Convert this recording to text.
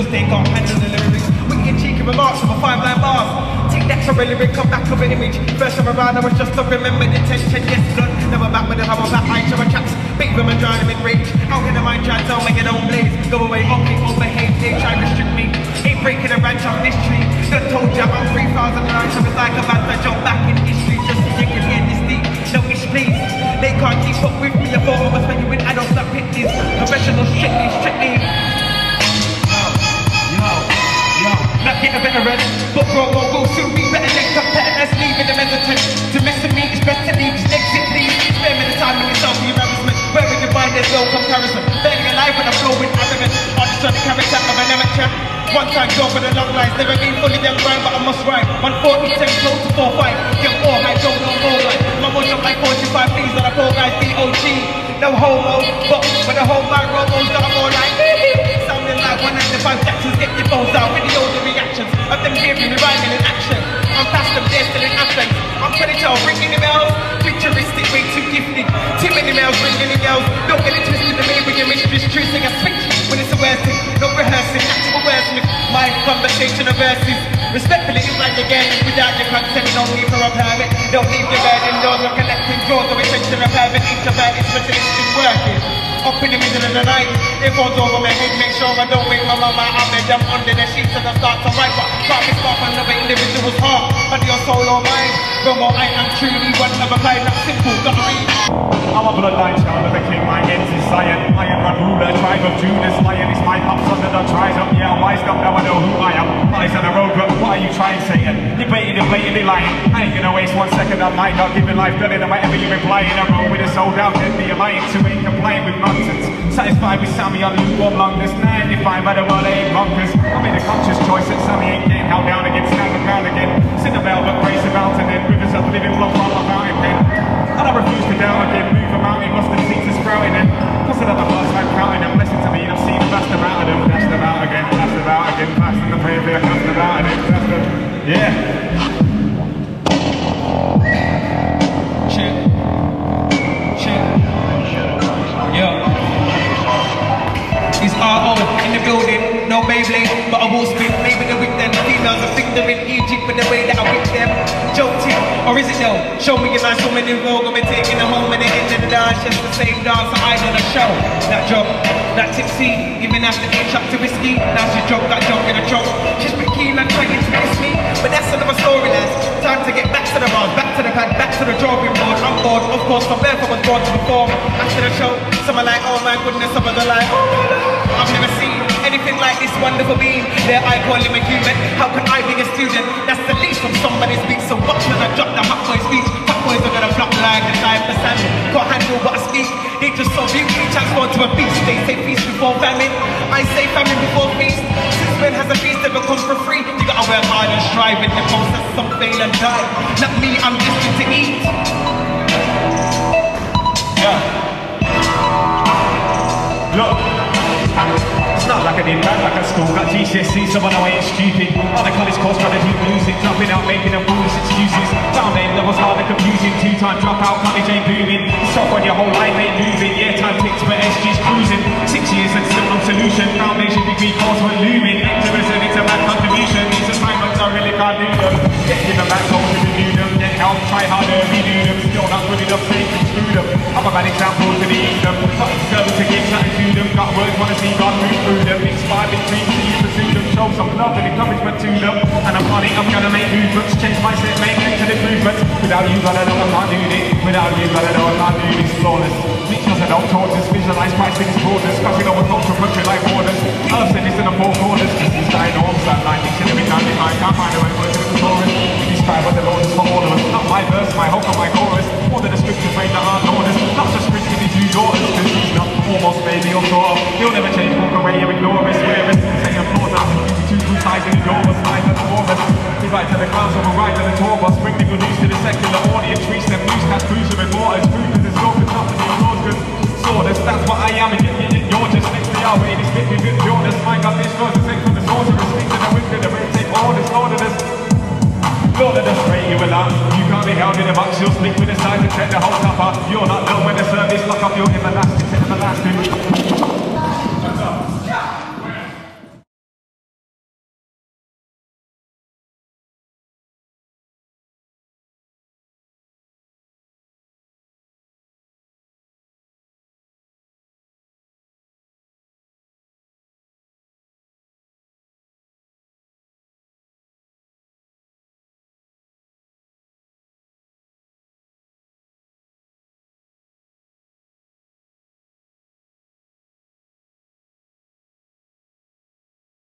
cause they can't handle the lyrics. Wicked cheeky remarks from a five line bars. Take that to a lyric, come back of an image. First time around, I was just to remember the tension, yes, blood. Never back with the hammer, back, I show a chaps. Beat them and drown them in rage. How can a mind try to me it don't blaze? Go Not get a better rest, but bro, go, go soon be better up, let's leave it, the hesitant. To mess with me, it's best to leave, exit please. Spare me the time with yourself for your embarrassment. Where in your mind, there's no comparison. Better alive when I flow with arrogance. I just try to of an amateur. One time job with the long lines, never been fully them grind, but I must ride. 140, 10 close to 4 5. Get all, I don't know no line. My mojo like 45 please, on a poor guy, DOG. No homo, but when the whole my robos got more like Sounding like one of Jacksons, get your phones out, videos of me rhyming in action. I'm past them, they're still in Athens. I'm predator, ringing the bells, futuristic, way too gifted. Too many males ringing the bells. Don't get it twisted, the main with your mistress, true sing a switch when it's a worst thing. No rehearsing, actual wordsmith, my conversation of verses. Respectfully, it's like again, without your consent, no need for a permit. Don't leave your bed indoors or collecting drawers or attention of permit. Introverted specialist is working. In the night, it falls over my head, make sure I don't wake my mama up and jump under the sheets and I start to write. But can't be smart on individual's heart, under your soul or mind. From what I am truly one of a kind, that's simple, read. I'm a bloodline child of the king, my ends is Zion. Iron run ruler, tribe of Judas, lion is my pops under the tries up. Yeah, I'm wised up, now I know who I am. Eyes on the road, but what are you trying, Satan? Debating and blatantly lying. I ain't gonna waste one second of my not giving life better than whatever you replying. I roll with a sold out, then be lying to ain't compliant with nonsense. Satisfied with Sammy on lukewarm now defined by the word I ain't bonkers. I made a conscious choice that Sammy ain't getting held down again, stand the ground again. Sit the bell, but praise the mountain, then rivers of living flow from my fountain pen. And I refuse to down again, in Egypt with the way that I whip them. Joking, or is it no? Show me a nice woman in vogue, I've been taking her home at the end of the dance, just the same dance I on a show. That job, that tipsy, even after eight shots of whiskey, now she's drunk, got drunk in a choke. She's been keen on trying to miss me, but that's another story, lads. Time to get back to the bars, back to the pad, back to the drawing board. I'm bored, of course, from there I was born to perform. After the show, some are like, oh my goodness, some are like, oh my god. I've never seen anything like this wonderful being. There I call him a human. How can I be a student? That's the least from somebody's beat. So watch when I drop the hot boy speech. Hot boys are gonna flop like a time for sandal. Can't handle what I speak. They just so beauty transformed to a beast. They say feast before famine. I say famine before feast. Since when has a feast ever come for free? You gotta work hard and strive in the process. Some fail and die. Not me, I'm destined to eat. It's not like school, got GCSE, so I know I ain't stupid. On the college course, do music, jumping out, making them foolish excuses. Found A levels hard and confusing, two-time dropout, college ain't booming. Soft on your whole life ain't moving, yeah, time ticks, but SG's cruising. Six years and still no solution, foundation degree course we're looming. Activism, it's a bad contribution, these assignments I really can't do them. Get given back, review them, get help, try harder, redo them. Still not good enough, you can screw them. I'm a bad example to the them. Got service to give something to them, got words, wanna see God move through them. Inspired in dreams, to pursue them, show some love and encouragement to them. And I'm on I'm gonna make movements, change mindset, make into improvements. Without you, gotta know I can't do this. Without you, gotta know I can't do this. Flawless. Pictures and tortoise, visualize pricing borders, cutting over culture, country like borders. I'll send this in the four corners, this is dying norms, that line, it's every time behind, can't find a way to the bus. Bring the good news to the secular audience. Reach them newscast, cruise with waters. Food, cause it's enough to be yours, cause sawdust, that's what I am. And you, you, you're just next to the hour, it is fit with pureness. My God, this from the source of the speech and the wind and the red tape, orders, orders. Lord of the straight you will up. You can't be held in a box, you'll speak with the size and take the whole top up. You're not known when the service lock up, you're everlasting everlasting.